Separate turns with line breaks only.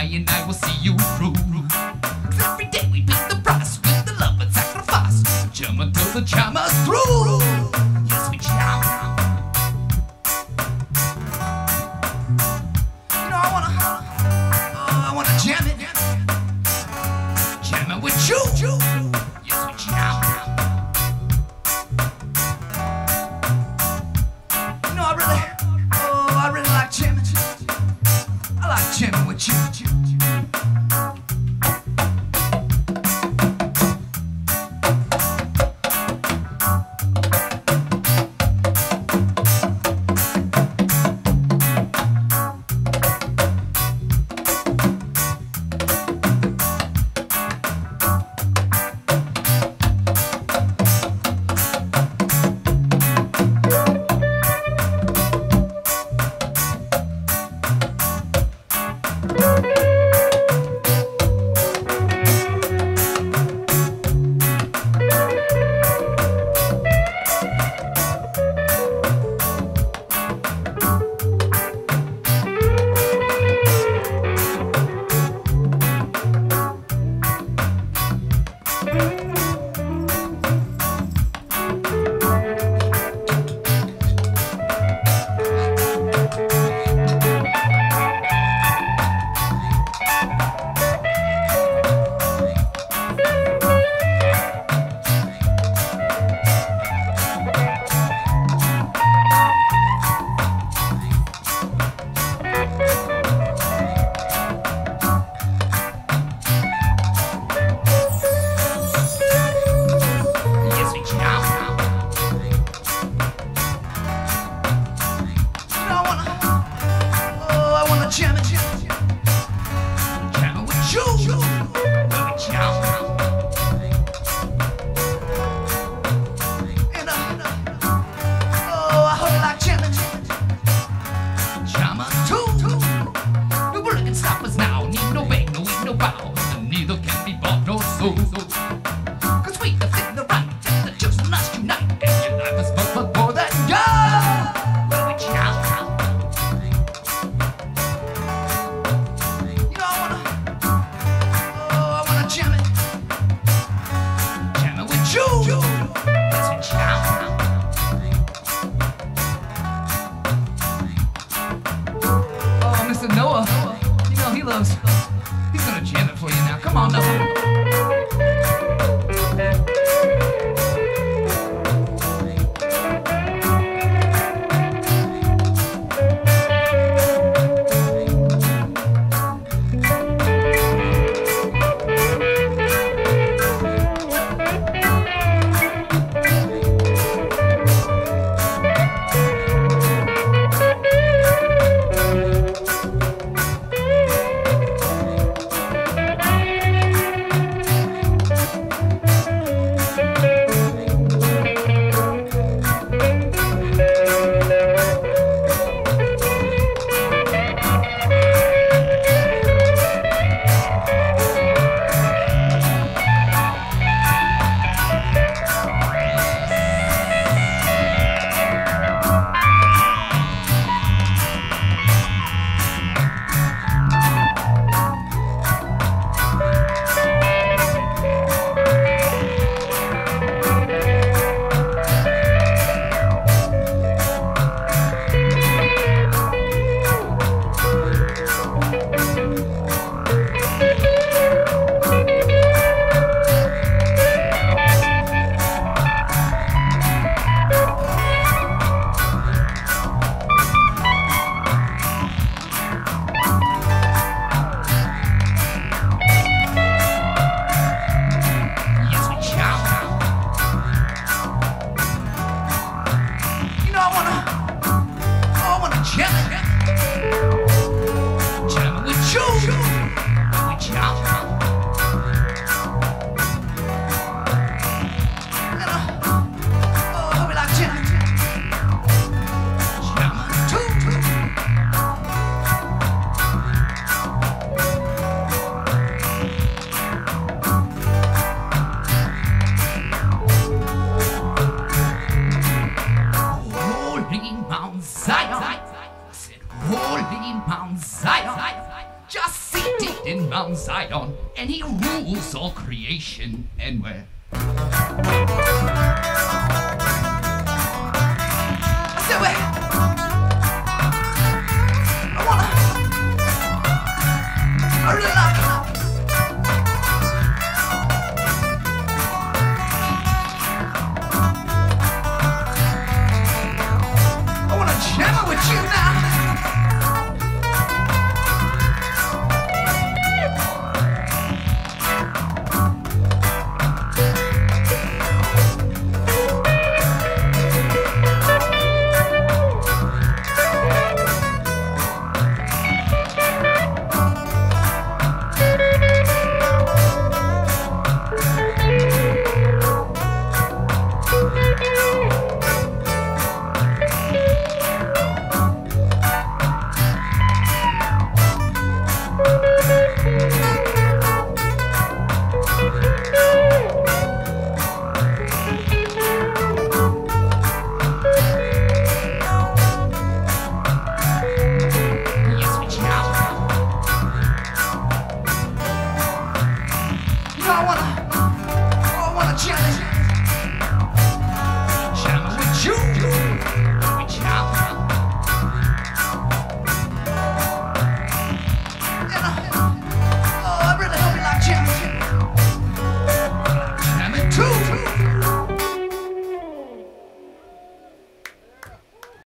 I and I will see you through. every day we pay the price with the love and sacrifice. Jam until the jammers through. Jamming with you. Bang, no wait, no bow. And neither can be bought nor sold. Cause we have sing the right and the just must unite. And your life is but more than gold. Well, we jam. You know, I wanna, oh, I wanna jam it. Jam it with you. Jam. Oh, Mr. Noah, you know he loves, you in Mount Zion, and he rules all creation and where.